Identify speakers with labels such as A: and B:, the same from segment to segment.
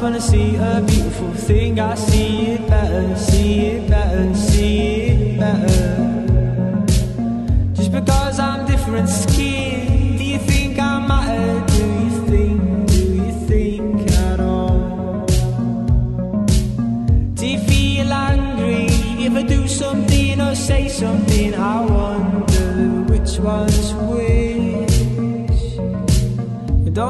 A: when I see a beautiful thing. I see it better, see it better, see it better. Just because I'm different skin, do you think I matter? Do you think, do you think at all? Do you feel angry if I do something or say something? I wonder which one's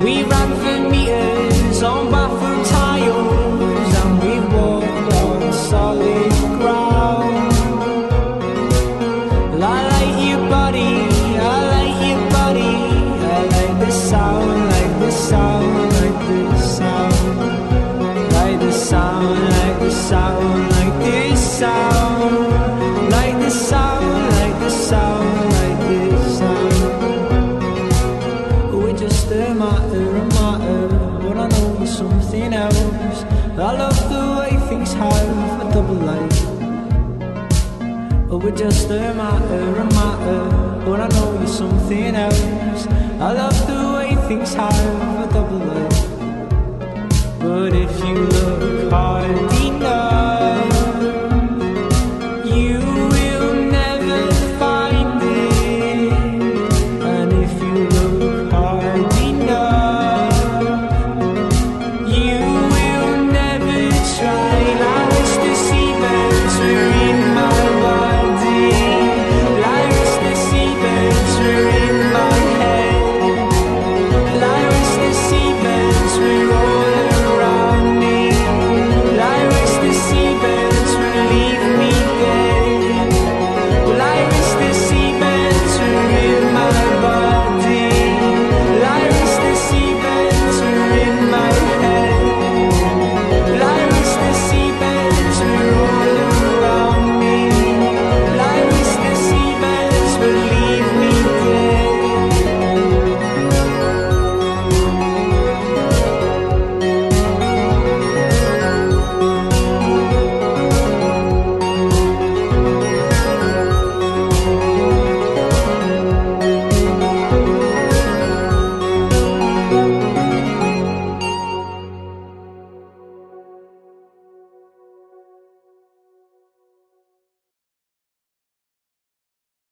A: We ran for meters on bathroom tiles, and we walked on solid ground. I like your body, I like your body, I like the sound, like the sound, like the sound, like the sound, like the sound, like this sound, I love the way things have a double life. But we're just a matter, a matter, but I know you're something else. I love the way things have a double life. But if you look hard